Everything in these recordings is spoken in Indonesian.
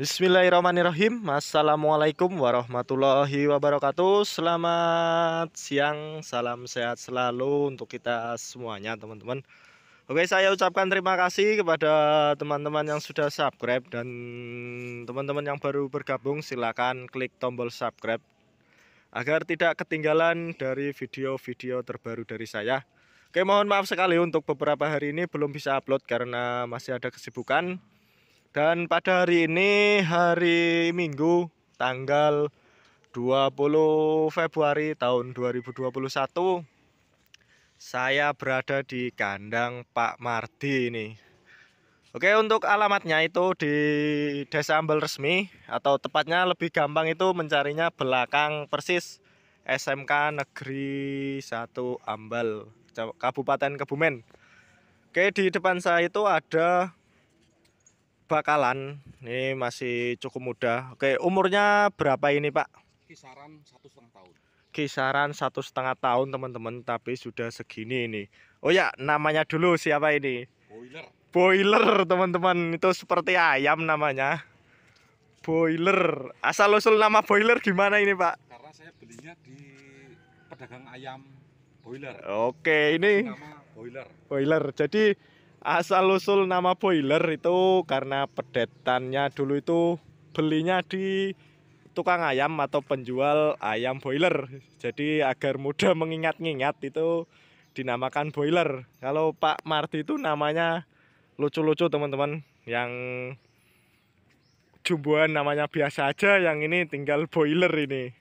Bismillahirrahmanirrahim. Assalamualaikum warahmatullahi wabarakatuh. Selamat siang Salam sehat selalu untuk kita semuanya teman-teman. Oke saya ucapkan terima kasih kepada teman-teman yang sudah subscribe Dan teman-teman yang baru bergabung silahkan klik tombol subscribe Agar tidak ketinggalan dari video-video terbaru dari saya. Oke mohon maaf sekali untuk beberapa hari ini belum bisa upload karena masih ada kesibukan dan pada hari ini hari Minggu tanggal 20 Februari tahun 2021 saya berada di kandang Pak Mardi ini. Oke untuk alamatnya itu di Desa Ambel Resmi atau tepatnya lebih gampang itu mencarinya belakang persis SMK Negeri 1 Ambal Kabupaten Kebumen. Oke di depan saya itu ada bakalan ini masih cukup muda. Oke umurnya berapa ini pak? Kisaran satu setengah tahun. Kisaran satu setengah tahun teman-teman tapi sudah segini ini. Oh ya namanya dulu siapa ini? Boiler. Boiler teman-teman. Itu seperti ayam namanya. Boiler. Asal usul nama boiler gimana ini pak? Karena saya belinya di pedagang ayam boiler. Oke ini nama boiler. boiler. Jadi asal usul nama boiler itu karena pedetannya dulu itu belinya di tukang ayam atau penjual ayam boiler. Jadi agar mudah mengingat-ingat itu dinamakan boiler. Kalau Pak Marti itu namanya lucu-lucu teman-teman. Yang jumbuan namanya biasa aja yang ini tinggal boiler ini.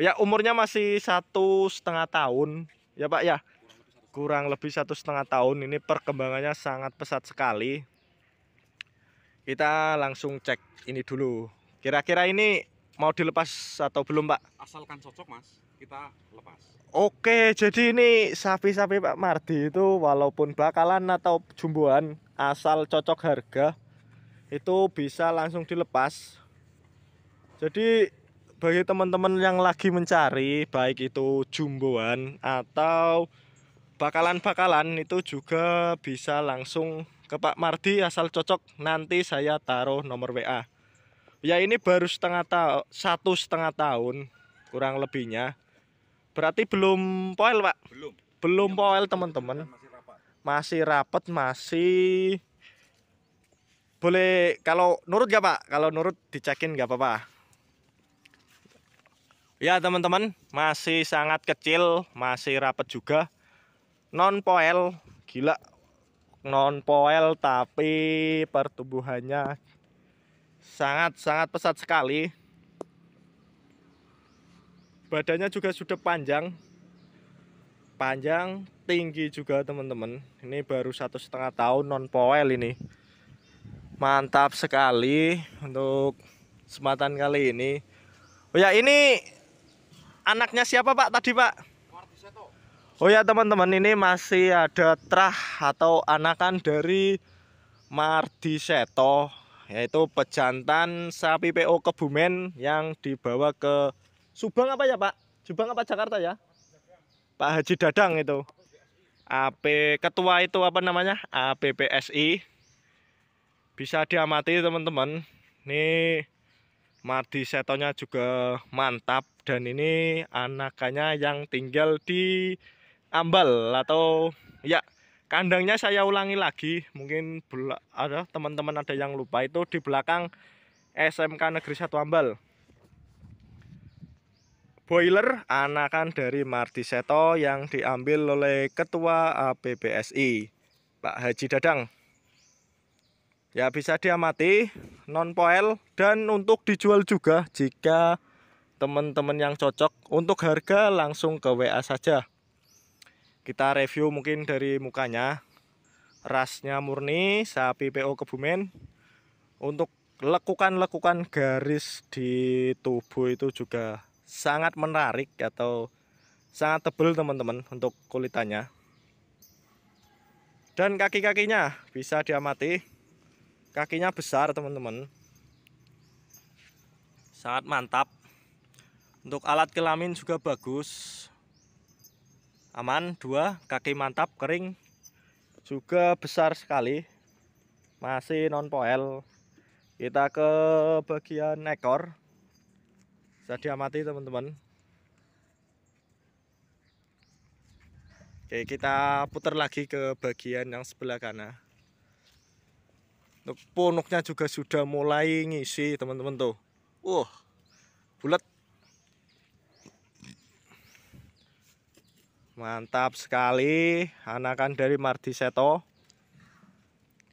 Ya umurnya masih satu setengah tahun. Ya Pak ya kurang lebih satu setengah tahun ini perkembangannya sangat pesat sekali. Kita langsung cek ini dulu. Kira-kira ini mau dilepas atau belum pak? Asalkan cocok mas kita lepas. Oke jadi ini sapi-sapi pak Mardi itu walaupun bakalan atau jumbuan asal cocok harga itu bisa langsung dilepas. Jadi bagi teman-teman yang lagi mencari baik itu jumboan atau bakalan-bakalan itu juga bisa langsung ke Pak Mardi asal cocok nanti saya taruh nomor WA ya ini baru setengah tahun satu setengah tahun kurang lebihnya. Berarti belum poel Pak? Belum. Belum Iya, poel teman-teman. masih rapat masih rapet masih boleh kalau nurut gak Pak? Kalau nurut dicekin gak apa-apa. Ya teman-teman masih sangat kecil masih rapet juga non poel. Gila. Non poel tapi pertumbuhannya sangat sangat pesat sekali. Badannya juga sudah panjang. Panjang tinggi juga teman-teman. Ini baru satu setengah tahun non poel ini. Mantap sekali untuk kesempatan kali ini. Oh ya ini anaknya siapa pak? Tadi pak Oh ya teman-teman ini masih ada trah atau anakan dari Mardi Seto yaitu pejantan sapi PO Kebumen yang dibawa ke Subang apa ya Pak? Subang apa Jakarta ya? Pak Haji Dadang itu. AP ketua itu apa namanya? APPSI. Bisa diamati teman-teman. Ini Mardi Setonya juga mantap dan ini anakannya yang tinggal di ambal atau ya kandangnya saya ulangi lagi. Mungkin ada teman-teman ada yang lupa. Itu di belakang SMK Negeri 1 Ambal. Boiler anakan dari Mardi Seto yang diambil oleh Ketua APBSI Pak Haji Dadang. Ya bisa diamati non poel dan untuk dijual juga jika teman-teman yang cocok. Untuk harga langsung ke WA saja kita review mungkin dari mukanya. Rasnya murni sapi PO Kebumen. Untuk lekukan-lekukan garis di tubuh itu juga sangat menarik atau sangat tebal teman-teman untuk kulitannya. Dan kaki-kakinya bisa diamati. Kakinya besar teman-teman. Sangat mantap. Untuk alat kelamin juga bagus aman dua kaki mantap kering juga besar sekali. Masih non poel kita ke bagian ekor. Bisa diamati teman-teman. Oke kita putar lagi ke bagian yang sebelah kanan. Untuk punuknya juga sudah mulai ngisi teman-teman tuh. Uh bulat mantap sekali. Anakan dari Mardi Seto.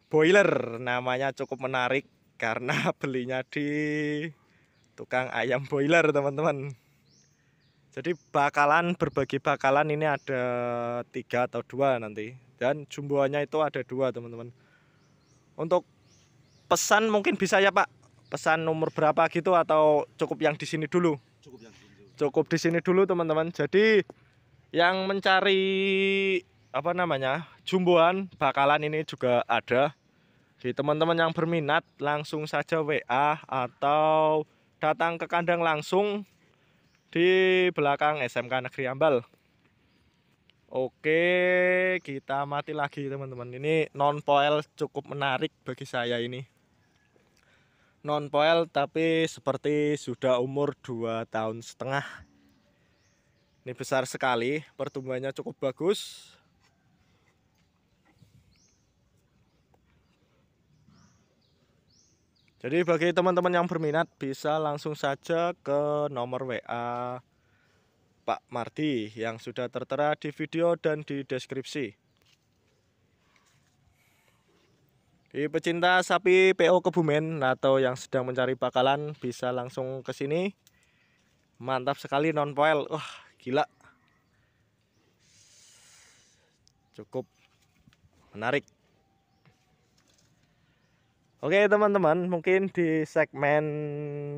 Boiler namanya cukup menarik karena belinya di tukang ayam boiler teman-teman. Jadi bakalan berbagi bakalan ini ada tiga atau dua nanti. Dan jumboannya itu ada dua teman-teman. Untuk pesan mungkin bisa ya pak? Pesan nomor berapa gitu atau cukup yang di sini dulu? Cukup yang tinju. cukup di sini dulu teman-teman. Jadi yang mencari apa namanya jumboan bakalan ini juga ada di teman-teman yang berminat langsung saja WA atau datang ke kandang langsung di belakang SMK Negeri Ambal. Oke, kita mati lagi teman-teman. Ini non poel cukup menarik bagi saya ini. Non poel tapi seperti sudah umur 2 tahun setengah. Ini besar sekali, pertumbuhannya cukup bagus. Jadi bagi teman-teman yang berminat bisa langsung saja ke nomor WA Pak Mardi yang sudah tertera di video dan di deskripsi. Di pecinta sapi PO Kebumen atau yang sedang mencari bakalan bisa langsung ke sini. Mantap sekali non poil. Wah, gila. Cukup menarik. Oke teman-teman, mungkin di segmen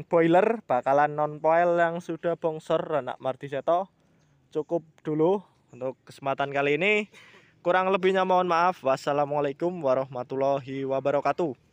boiler bakalan non poil yang sudah bongsor anak Mardiseto cukup dulu untuk kesempatan kali ini. Kurang lebihnya mohon maaf. Wassalamualaikum warahmatullahi wabarakatuh.